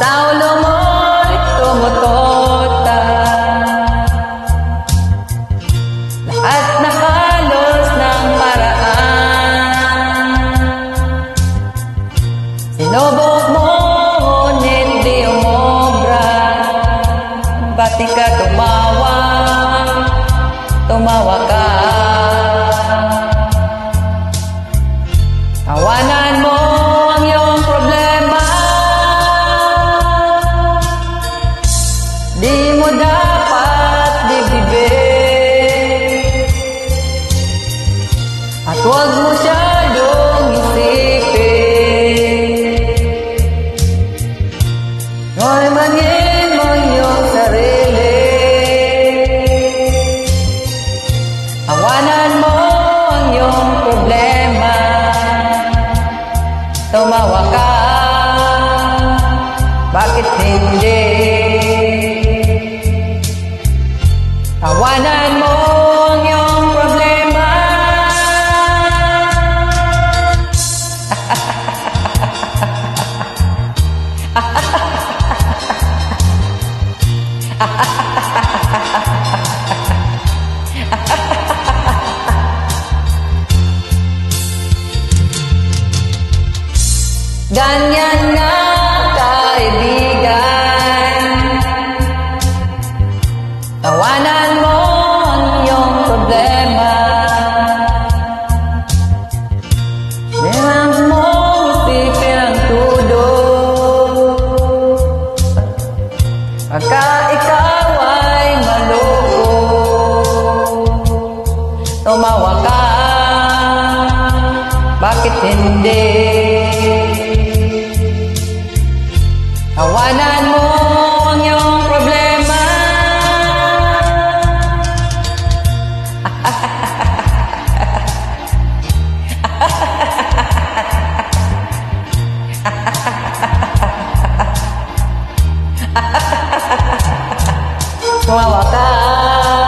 Saulo Sinubok mo, ngunit di umobra Ba't di ka tumawa, tumawa ka. Tawanan mo ang iyong problema. Di mo dapat dibdibin At huwag mo siyadong membawakan Bukit tinggi Tawanan mo ang iyong problema. Ha ha ha ha ha ha ha ha ha ha ha ha ha Ganyan na kaibigan. Tawanan mo ang iyong problema. Meron mong isipin ang tudo Pagka ikaw ay maloko Tumawa ka. Bakit hindi? 哈哈哈哈哈哈哈哈哈哈我的